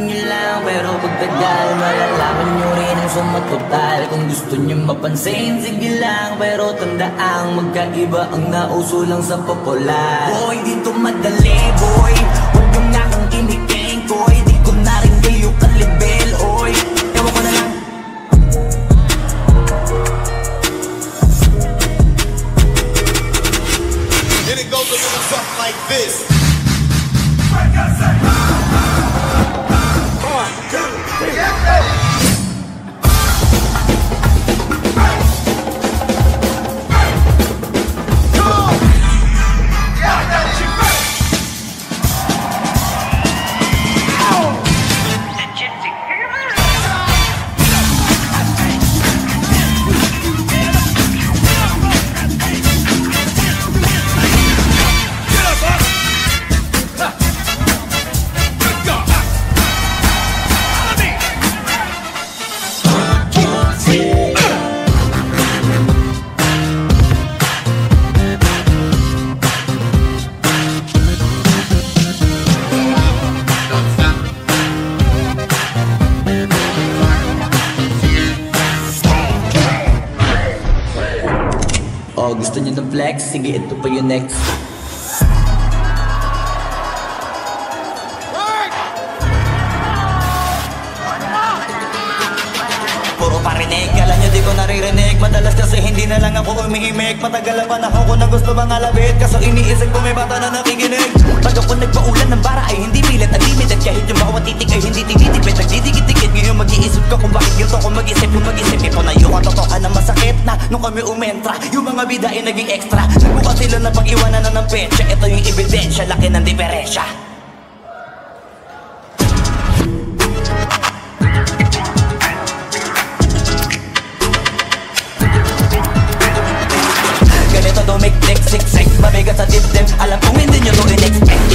Tingnan nyo lang pero pagtagal Malalaman nyo rin ang sumatotal Kung gusto nyo mapansin sige lang. Pero tandaang magkaiba ang nauso lang sa popular. Boy dito madali boy. Huwag yung nakang kiniking koy. Di ko na rin kayo kalibel oy. Ewan ko na lang. And it goes a little something like this. Break Gusto niyo ng flex? Sige, ito pa yung next. Puro parinig, kala nyo di ko naririnig. Madalas kasi hindi na lang ako umihimik. Matagal ang panahon ko na gusto mga labit. Kaso iniisip ko may bata na nakikinig. Pag ako nagpaulan ng bara ay hindi pilit Unlimited kahit yung bawat titik ay hindi tinitipid ka kung bakit ganito ko mag-isip Yung mag-isip ipunayo katotohan na masakit na Nung kami umentra, yung mga bida ay naging extra. Nagbuka sila na pag-iwanan na ng petsa. Ito yung ebidensya, laki ng diferensya. Ganito daw make next sick sick Mabigat sa dibdib. Alam kong hindi nyo to in-expect.